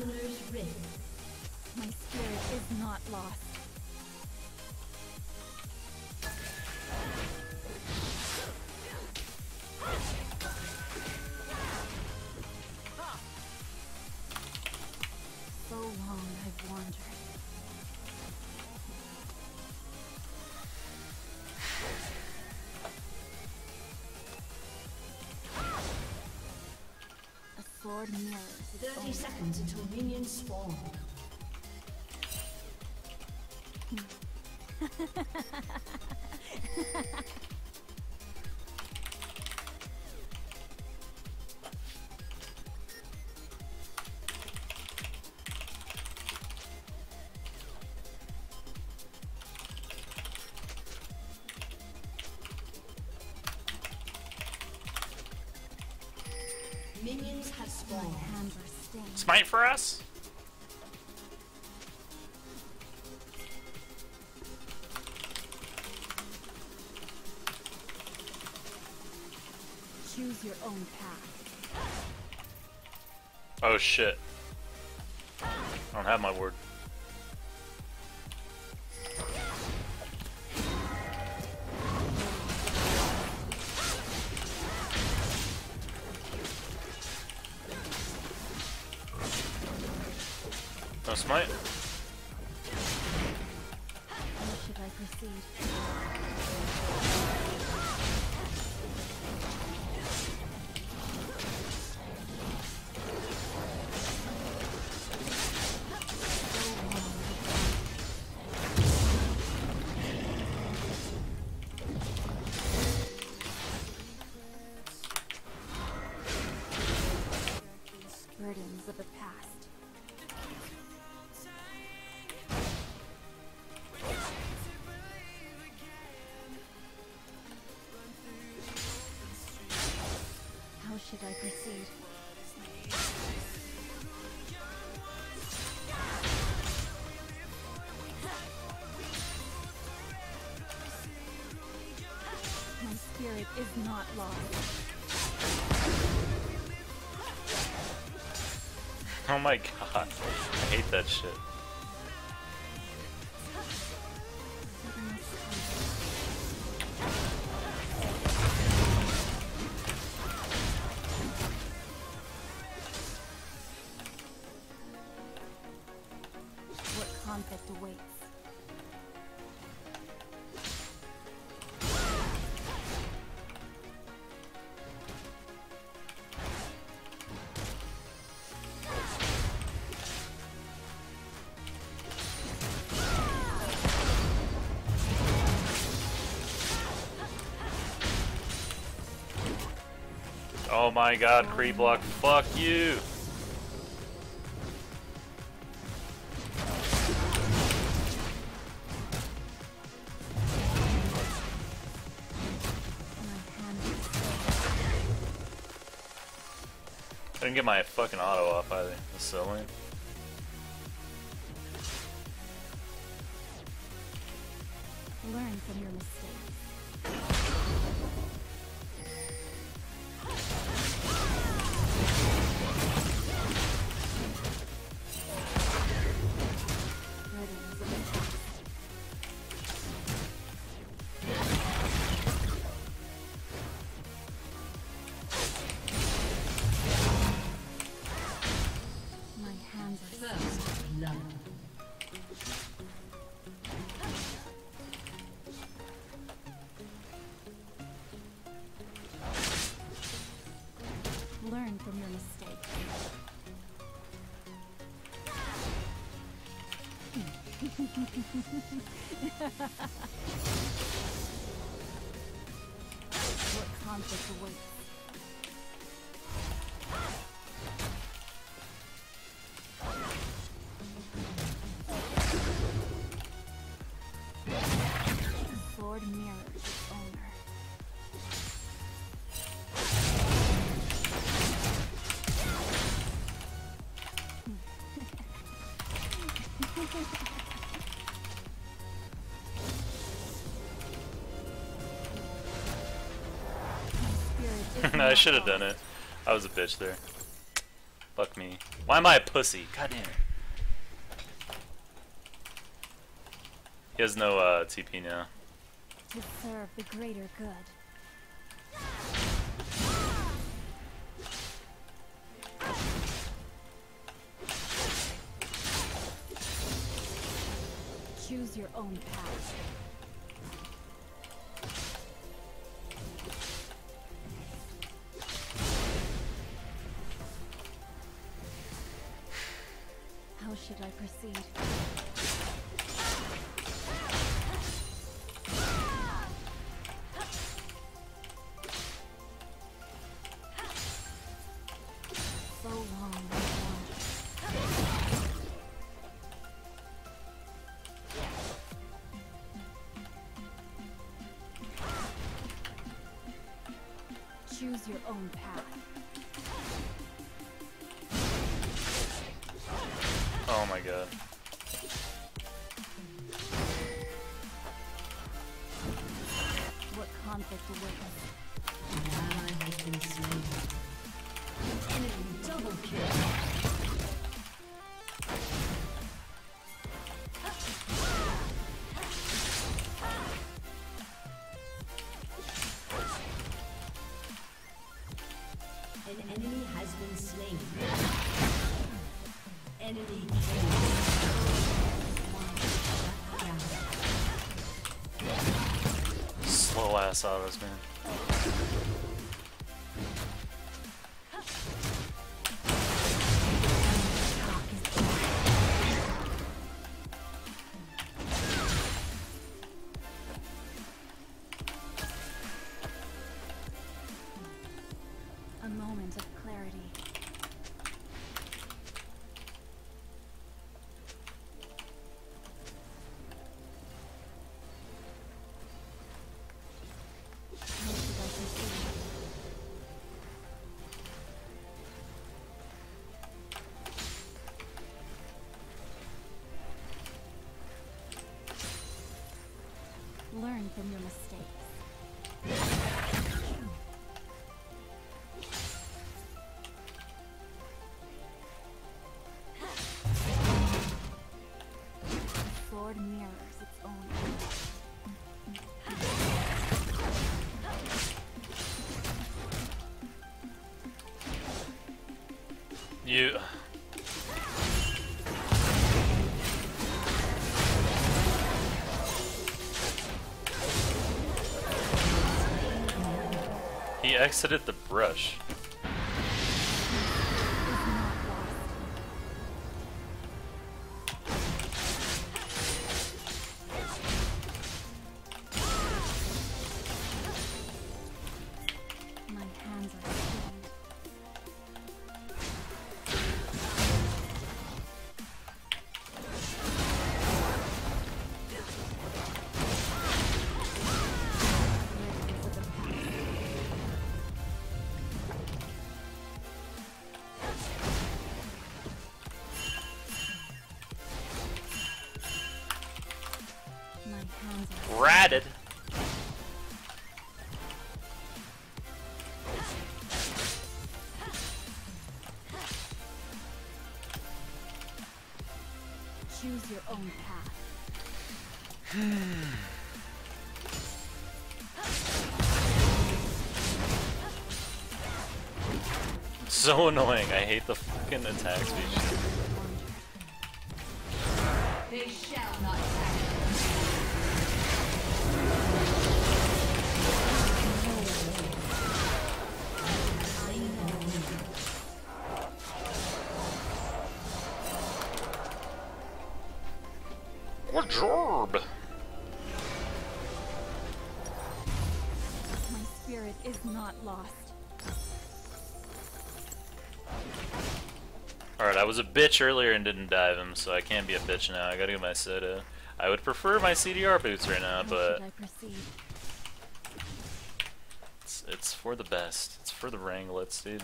Summoner's Rift. My spirit is not lost. So long I've wandered. A sword mirrors its 30 own seconds until minions spawn. Minions have spawned. Smite for us? Choose your own path. Oh shit. I don't have my word. Smite? Burdens of the past. Oh my god. I hate that shit. Oh my god, creep block, fuck you! I didn't get my fucking auto off either. That's so lame. What conflict awaits? Sword mirrors I should have done it. I was a bitch there. Fuck me. Why am I a pussy? God damn it. He has no uh, TP now. To serve the greater good. Choose your own path. Long. Choose your own path. My god. What conflict awaits? An. An enemy has been slain. Slow ass autos, man. He exited the brush. So annoying. I hate the fucking attack speed. They shall not Good job. My spirit is not lost. Alright, I was a bitch earlier and didn't dive him, so I can't be a bitch now. I gotta get my soda. I would prefer my CDR boots right now, but should I proceed? it's, it's for the best. It's for the Wranglets, dude.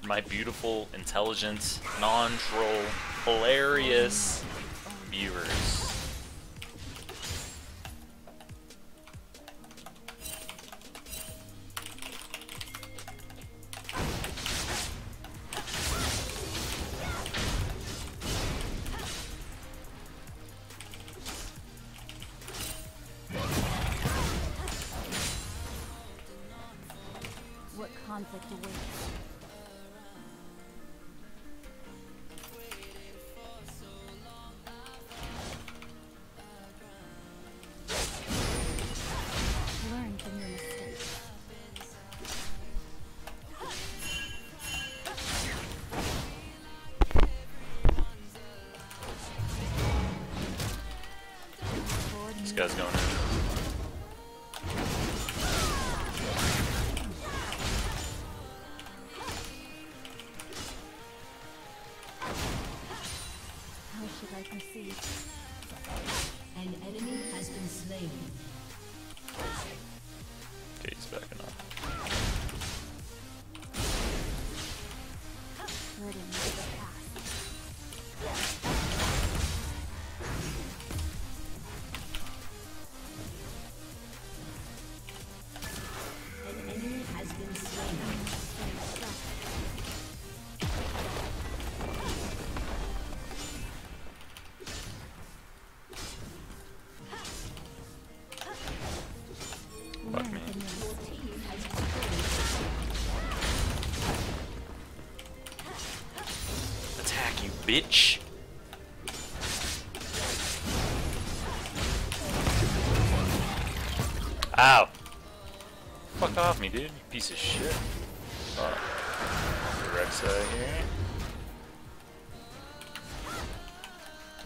For my beautiful, intelligent, non-troll, hilarious viewers. Guy's going in. You, bitch! Ow! Fuck off me, dude, you piece of shit. Oh. Rex out here.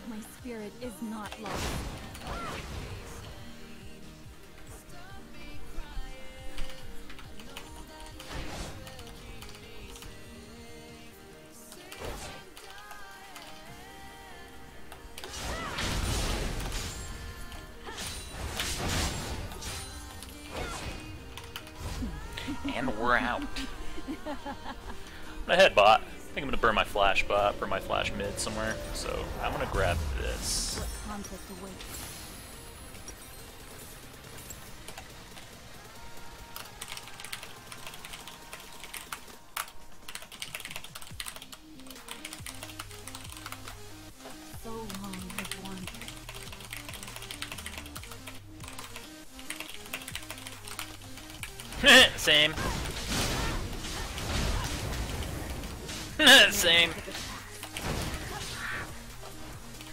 My spirit is not lost. And we're out. I'm gonna head bot. I think I'm gonna burn my flash bot, burn my flash mid somewhere. So I'm gonna grab this.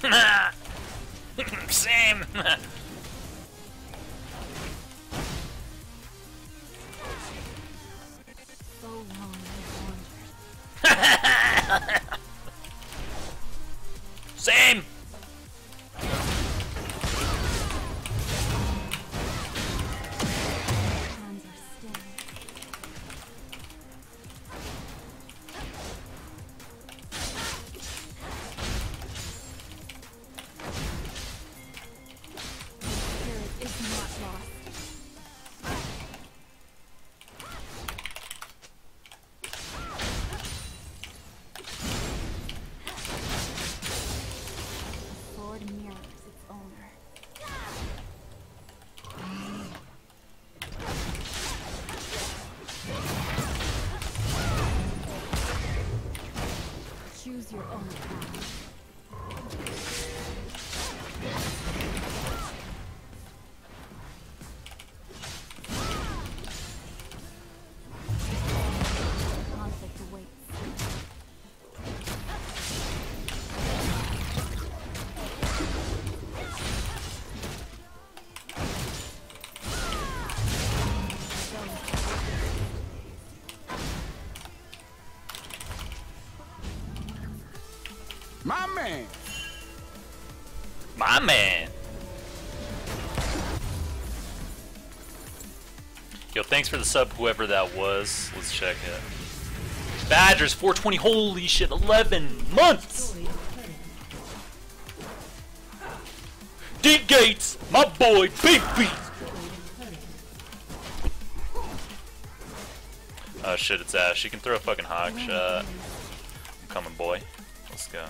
Same. Your own path. My man. My man. Yo, thanks for the sub, whoever that was. Let's check it. Badgers 420. Holy shit, 11 months. Deep Gates, my boy, Big B. Oh shit, it's Ashe. She can throw a fucking Hawkshot. I'm coming, boy. Let's go.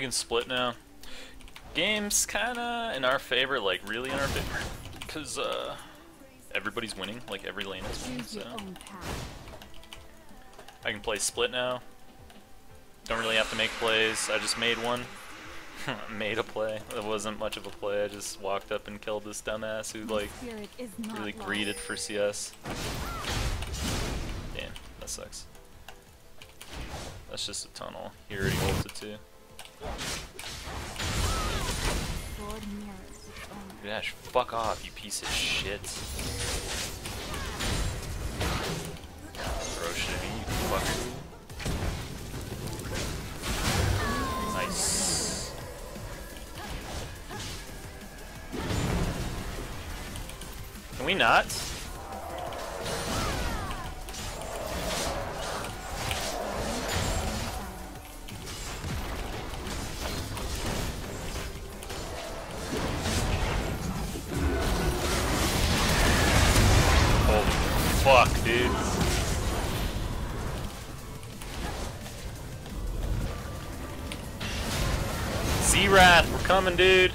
Can split now. Game's kinda in our favor, like really in our favor, because uh, everybody's winning, like every lane is winning. So your own path. I can play split now. Don't really have to make plays. I just made one. made a play. It wasn't much of a play. I just walked up and killed this dumbass who like spirit is not really lost. greeted for CS. Damn, that sucks. That's just a tunnel. He already ulted too. Ashe, fuck off, you piece of shit. Throw shit at me, you fucker. Nice. Can we not? Z-Wrath, we're coming, dude.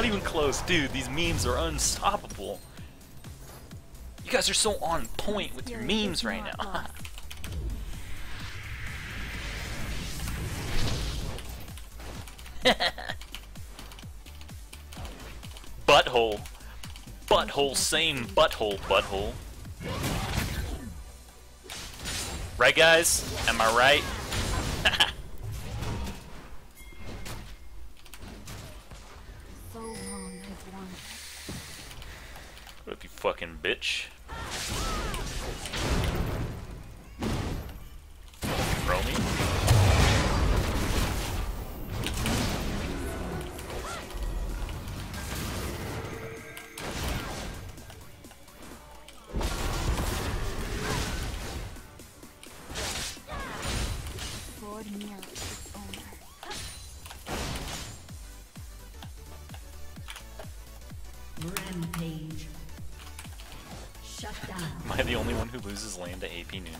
Even close, dude. These memes are unstoppable. You guys are so on point with your memes right now. butthole. Butthole, same butthole, butthole. Right, guys? Am I right? Who loses land to AP awaits?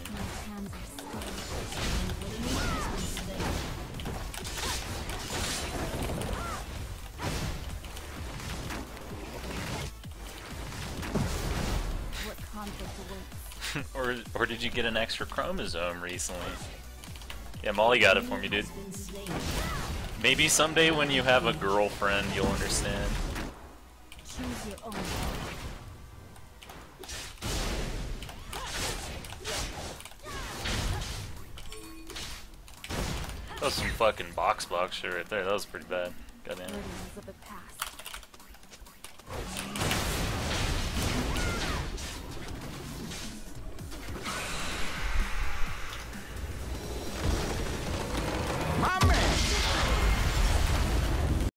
or or did you get an extra chromosome recently? Yeah, Molly got it for me, dude. Maybe someday when you have a girlfriend, you'll understand. Some fucking box box shit right there. That was pretty bad. Goddamn.